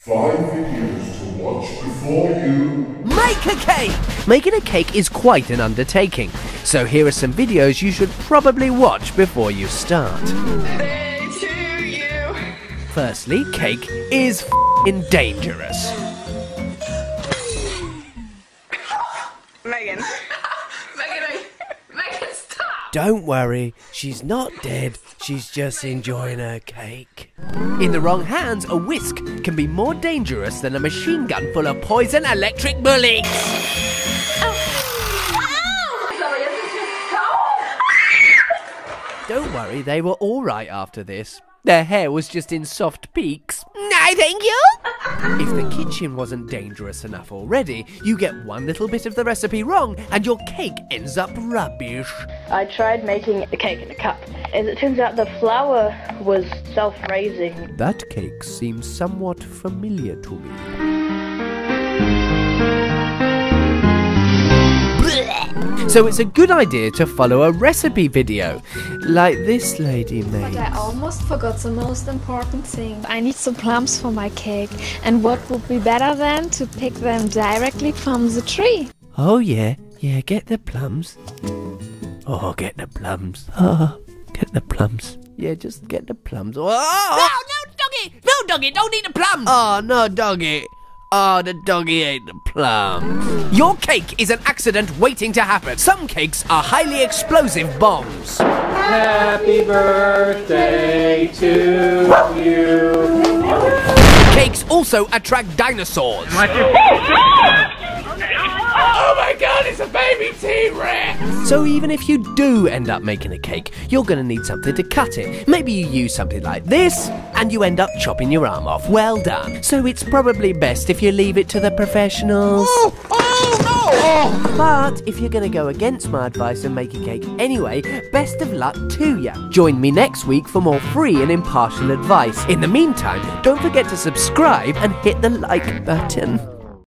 Five videos to watch before you. Make a cake! Making a cake is quite an undertaking, so here are some videos you should probably watch before you start. You. Firstly, cake is fing dangerous. Megan. Megan, Megan, stop! Don't worry, she's not dead, she's just enjoying her cake. In the wrong hands, a whisk can be more dangerous than a machine gun full of poison electric bullets. Don't worry, they were alright after this. Their hair was just in soft peaks. No, thank you! If the kitchen wasn't dangerous enough already, you get one little bit of the recipe wrong and your cake ends up rubbish. I tried making a cake in a cup. As it turns out, the flour was self raising. That cake seems somewhat familiar to me. So it's a good idea to follow a recipe video, like this lady made. But I almost forgot the most important thing. I need some plums for my cake. And what would be better than to pick them directly from the tree? Oh yeah, yeah, get the plums. Oh, get the plums. Oh, get the plums. Yeah, just get the plums. Oh, No, no, doggy! No, doggy, don't eat the plums! oh no, doggy. Oh, the doggy ate the plum. Your cake is an accident waiting to happen. Some cakes are highly explosive bombs. Happy birthday to you. Cakes also attract dinosaurs. Oh my god, it's a baby T-Rex! So even if you do end up making a cake, you're going to need something to cut it. Maybe you use something like this, and you end up chopping your arm off. Well done. So it's probably best if you leave it to the professionals. Oh, oh no! But if you're going to go against my advice and make a cake anyway, best of luck to you. Join me next week for more free and impartial advice. In the meantime, don't forget to subscribe and hit the like button.